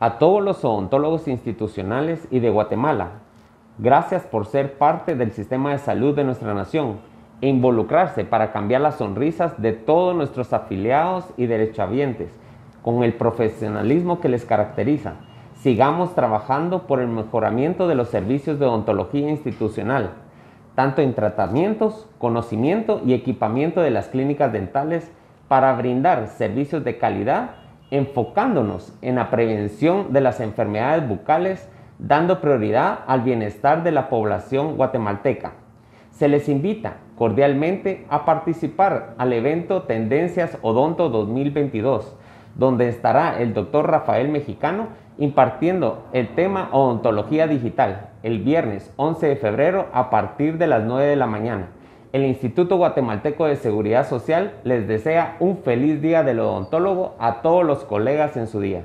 A todos los odontólogos institucionales y de Guatemala, gracias por ser parte del sistema de salud de nuestra nación e involucrarse para cambiar las sonrisas de todos nuestros afiliados y derechohabientes con el profesionalismo que les caracteriza. Sigamos trabajando por el mejoramiento de los servicios de odontología institucional, tanto en tratamientos, conocimiento y equipamiento de las clínicas dentales para brindar servicios de calidad enfocándonos en la prevención de las enfermedades bucales, dando prioridad al bienestar de la población guatemalteca. Se les invita cordialmente a participar al evento Tendencias Odonto 2022, donde estará el doctor Rafael Mexicano impartiendo el tema Odontología Digital el viernes 11 de febrero a partir de las 9 de la mañana el Instituto Guatemalteco de Seguridad Social les desea un feliz día del odontólogo a todos los colegas en su día.